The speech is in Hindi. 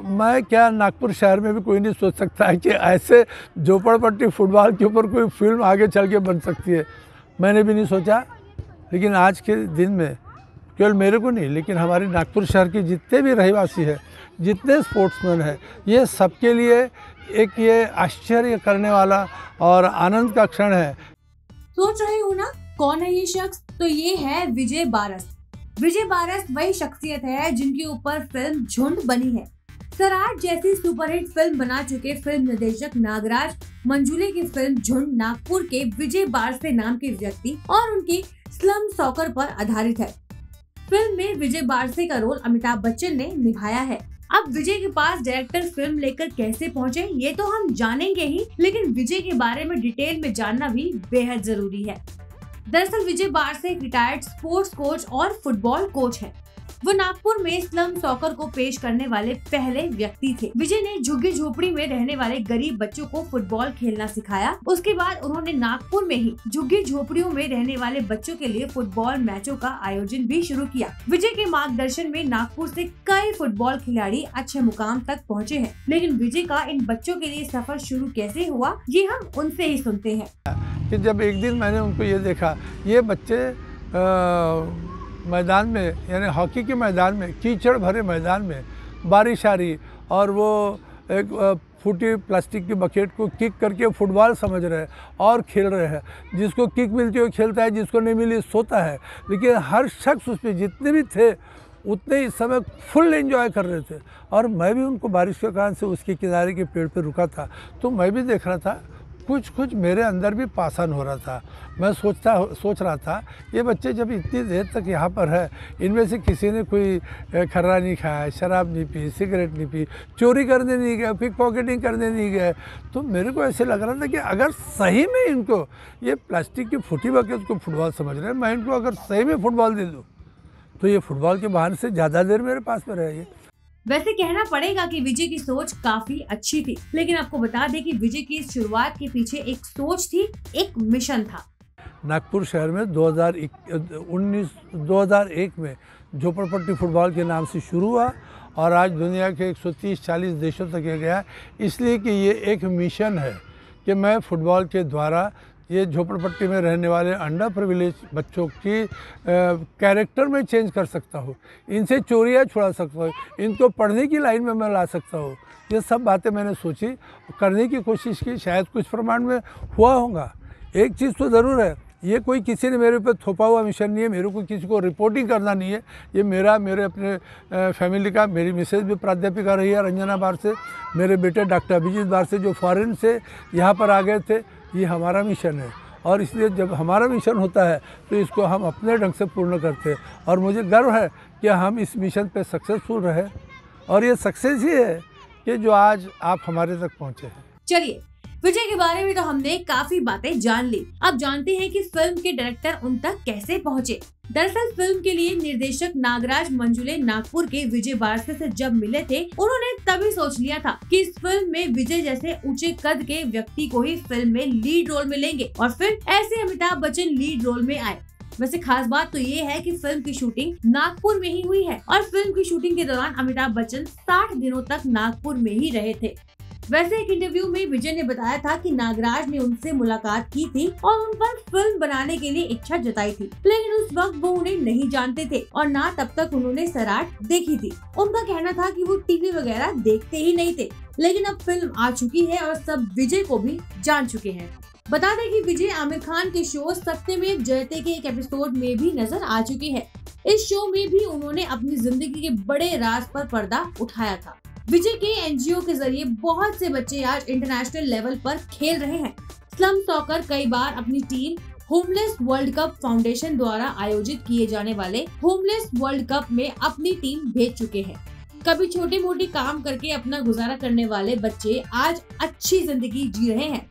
मैं क्या नागपुर शहर में भी कोई नहीं सोच सकता है कि ऐसे झोपड़पट्टी फुटबॉल के ऊपर कोई फ़िल्म आगे चल के बन सकती है। मैंने भी नहीं सोचा। लेकिन आज के दिन में केवल मेरे को नहीं, लेकिन हमारे नागपुर शहर के जितने भी रहवासी हैं, जितने स्पोर्ट्समैन हैं, ये सबके लिए एक ये आश्चर्य करने वाला और आनंद का क्षण है। सोच रहे हो ना? कौन है ये शख्स? तो ये है विजय बारस। विजय बारस वही शख्सियत है जिनके ऊपर फ़िल्म झुंड बनी है। सराट जैसी सुपरहिट फ़िल्म बना चुके फ़िल्म निर्देशक नागराज, मंजूले की फ़िल्म झुंड नागपुर के विजय बारसे नाम के व्यक्ति और उनकी स्लम सॉकर पर आधारित है। फ़िल्म में विजय बारसे का रोल अमिताभ बच्चन ने निभाया है। अब विजय के पास डायरेक्टर फ़िल्म लेकर कैसे पहुँचे, ये तो हम जानेंगे ही, लेकिन विजय के बारे में डिटेल में जानना भी बेहद ज़रूरी है। दरअसल Vijay Barse retired sports coach और फुटबॉल कोच है। वो नागपुर में स्लम सॉकर को पेश करने वाले पहले व्यक्ति थे। विजय ने झुग्गी झोपड़ी में रहने वाले गरीब बच्चों को फुटबॉल खेलना सिखाया। उसके बाद उन्होंने नागपुर में ही झुग्गी झोपड़ियों में रहने वाले बच्चों के लिए फुटबॉल मैचों का आयोजन भी शुरू किया। विजय के मार्गदर्शन में नागपुर से कई फुटबॉल खिलाड़ी अच्छे मुकाम तक पहुँचे हैं। लेकिन विजय का इन बच्चों के लिए सफ़र शुरू कैसे हुआ ये हम उनसे ही सुनते हैं। कि जब एक दिन मैंने उनको ये देखा ये बच्चे आ, मैदान में, यानी हॉकी के मैदान में, कीचड़ भरे मैदान में बारिश आ रही और वो एक फूटी प्लास्टिक की बकेट को किक करके फुटबॉल समझ रहे हैं और खेल रहे हैं। जिसको किक मिलती है खेलता है, जिसको नहीं मिली सोता है। लेकिन हर शख्स उस पर जितने भी थे, उतने इस समय फुल एंजॉय कर रहे थे। और मैं भी उनको बारिश के कारण से उसके किनारे के पेड़ पर रुका था। तो मैं भी देख रहा था कुछ कुछ मेरे अंदर भी पासन हो रहा था। मैं सोचता सोच रहा था, ये बच्चे जब इतनी देर तक यहाँ पर है, इनमें से किसी ने कोई खर्रा नहीं खाया, शराब नहीं पी, सिगरेट नहीं पी, चोरी करने नहीं गए पिक पॉकेटिंग करने नहीं गए तो मेरे को ऐसे लग रहा था कि अगर सही में इनको, ये प्लास्टिक की फूटी बकेट को फुटबॉल समझ रहे हैं, मैं इनको अगर सही में फुटबॉल दे दूँ तो ये फुटबॉल के बहाने से ज़्यादा देर मेरे पास में रहेगी वैसे कहना पड़ेगा कि विजय की सोच काफ़ी अच्छी थी, लेकिन आपको बता दें कि विजय की शुरुआत के पीछे एक सोच थी, एक मिशन था। नागपुर शहर में 2019 2001 में झोपड़पट्टी फुटबॉल के नाम से शुरू हुआ और आज दुनिया के 130-40 देशों तक ये गया। इसलिए कि ये एक मिशन है कि मैं फुटबॉल के द्वारा ये झोपड़पट्टी में रहने वाले अंडर प्रिविलेज बच्चों की कैरेक्टर में चेंज कर सकता हूँ। इनसे चोरियाँ छुड़ा सकता हूँ। इनको पढ़ने की लाइन में मैं ला सकता हूँ। ये सब बातें मैंने सोची, करने की कोशिश की, शायद कुछ प्रमाण में हुआ होगा। एक चीज़ तो ज़रूर है, ये कोई किसी ने मेरे ऊपर थोपा हुआ मिशन नहीं है, मेरे को किसी को रिपोर्टिंग करना नहीं है। ये मेरा, मेरे अपने फैमिली का, मेरी मिसेज भी प्राध्यापिका रही है रंजना बार से, मेरे बेटे डॉक्टर अभिजीत बार से, जो फॉरेन से यहाँ पर आ गए थे। ये हमारा मिशन है। और इसलिए जब हमारा मिशन होता है तो इसको हम अपने ढंग से पूर्ण करते हैं। और मुझे गर्व है कि हम इस मिशन पे सक्सेसफुल रहे। और ये सक्सेस ही है कि जो आज आप हमारे तक पहुँचे हैं। चलिए विजय के बारे में तो हमने काफ़ी बातें जान ली। अब जानते हैं कि फ़िल्म के डायरेक्टर उन तक कैसे पहुँचे। दरअसल फ़िल्म के लिए निर्देशक नागराज मंजुले नागपुर के विजय बारसे से जब मिले थे, उन्होंने तभी सोच लिया था कि इस फ़िल्म में विजय जैसे ऊँचे कद के व्यक्ति को ही फ़िल्म में लीड रोल में लेंगे और फिर ऐसे अमिताभ बच्चन लीड रोल में आए। वैसे खास बात तो ये है कि फ़िल्म की शूटिंग नागपुर में ही हुई है और फ़िल्म की शूटिंग के दौरान अमिताभ बच्चन 60 दिनों तक नागपुर में ही रहे थे। वैसे एक इंटरव्यू में विजय ने बताया था कि नागराज ने उनसे मुलाकात की थी और उन पर फ़िल्म बनाने के लिए इच्छा जताई थी। लेकिन उस वक्त वो उन्हें नहीं जानते थे और ना तब तक उन्होंने सराट देखी थी। उनका कहना था कि वो टीवी वगैरह देखते ही नहीं थे। लेकिन अब फ़िल्म आ चुकी है और सब विजय को भी जान चुके हैं। बता दें कि विजय आमिर खान के शो सत्य में जयते के एक एपिसोड में भी नज़र आ चुकी है। इस शो में भी उन्होंने अपनी ज़िंदगी के बड़े राज पर पर्दा उठाया था। विजय के एनजीओ के ज़रिए बहुत से बच्चे आज इंटरनेशनल लेवल पर खेल रहे हैं। स्लम सॉकर कई बार अपनी team homeless world cup foundation द्वारा आयोजित किए जाने वाले होमलेस वर्ल्ड कप में अपनी टीम भेज चुके हैं। कभी छोटे मोटे काम करके अपना गुजारा करने वाले बच्चे आज अच्छी ज़िंदगी जी रहे हैं।